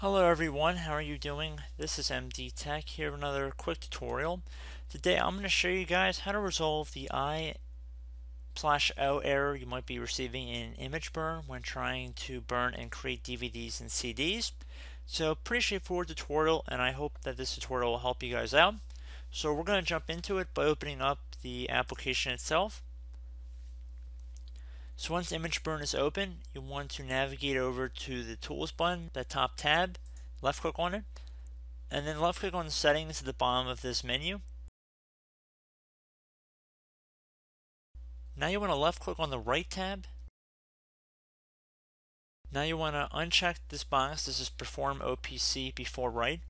Hello everyone, how are you doing? This is MD Tech here with another quick tutorial. Today I'm going to show you guys how to resolve the I slash O error you might be receiving in ImgBurn when trying to burn and create DVDs and CDs. So pretty straightforward tutorial and I hope that this tutorial will help you guys out. So we're going to jump into it by opening up the application itself. So once ImgBurn is open, you want to navigate over to the Tools button, the top tab, left click on it, and then left click on settings at the bottom of this menu. Now you want to left click on the write tab. Now you want to uncheck this box, this is Perform OPC before write.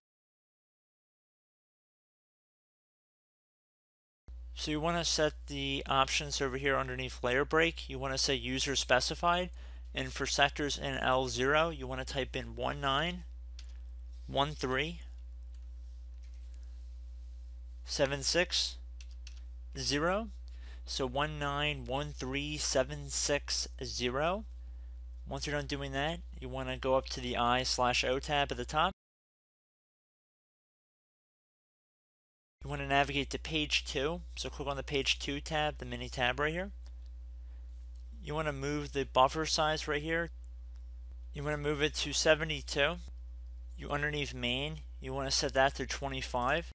So you want to set the options over here underneath layer break. You want to say user specified. And for sectors in L0, you want to type in 19, 13, 76, 0. So 1913760. Once you're done doing that, you want to go up to the I slash O tab at the top. You want to navigate to page 2, so click on the page 2 tab, the mini tab right here. You want to move the buffer size right here. You want to move it to 72. You underneath main, you want to set that to 25.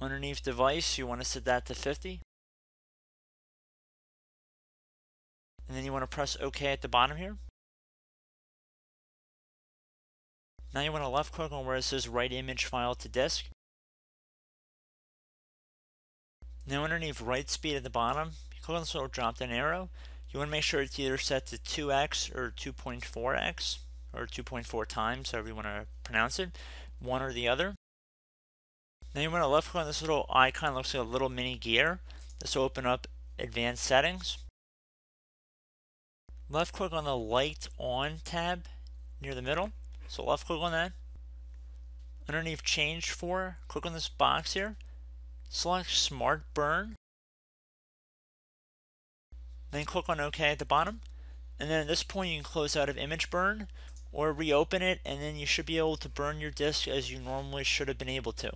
Underneath device, you want to set that to 50. And then you want to press OK at the bottom here. Now you want to left click on where it says write image file to disk. Now underneath write speed at the bottom, click on this little drop down arrow. You want to make sure it's either set to 2x or 2.4x or 2.4 times, however you want to pronounce it, one or the other. Now you want to left click on this little icon, looks like a little mini gear. This will open up advanced settings. Left click on the light on tab near the middle. So left click on that. Underneath change for, click on this box here. Select Smart Burn. Then click on OK at the bottom. And then at this point you can close out of ImgBurn or reopen it and then you should be able to burn your disk as you normally should have been able to.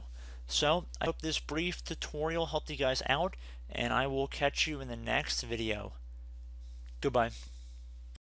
So I hope this brief tutorial helped you guys out and I will catch you in the next video. Goodbye.